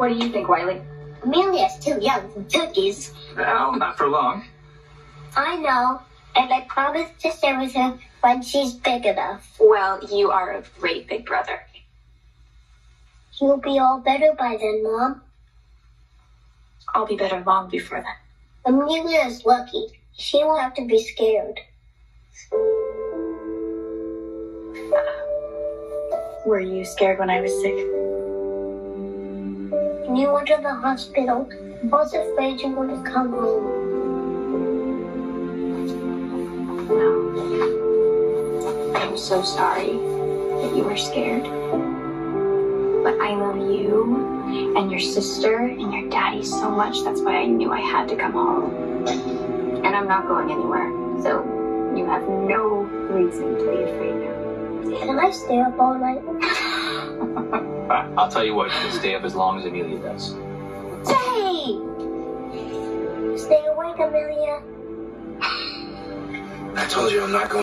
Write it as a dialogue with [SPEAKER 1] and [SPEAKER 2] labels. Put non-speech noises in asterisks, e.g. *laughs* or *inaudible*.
[SPEAKER 1] What do you think, Wiley?
[SPEAKER 2] Amelia's too young for cookies.
[SPEAKER 3] Well, not for long.
[SPEAKER 2] I know, and I promised to stay with her when she's big enough.
[SPEAKER 1] Well, you are a great big brother.
[SPEAKER 2] You'll be all better by then, Mom.
[SPEAKER 1] I'll be better long before then.
[SPEAKER 2] Amelia is lucky. She won't have to be scared.
[SPEAKER 1] Were you scared when I was sick?
[SPEAKER 2] Went to the hospital, I was afraid you wouldn't come home.
[SPEAKER 1] No. I'm so sorry that you were scared. But I love you and your sister and your daddy so much. That's why I knew I had to come home. And I'm not going anywhere. So you have no reason to be afraid now.
[SPEAKER 2] Can I stay up all night? *laughs*
[SPEAKER 3] I'll tell you what, you can stay up as long as Amelia does.
[SPEAKER 2] Stay! Stay awake, Amelia. *sighs*
[SPEAKER 4] I told you I'm not going.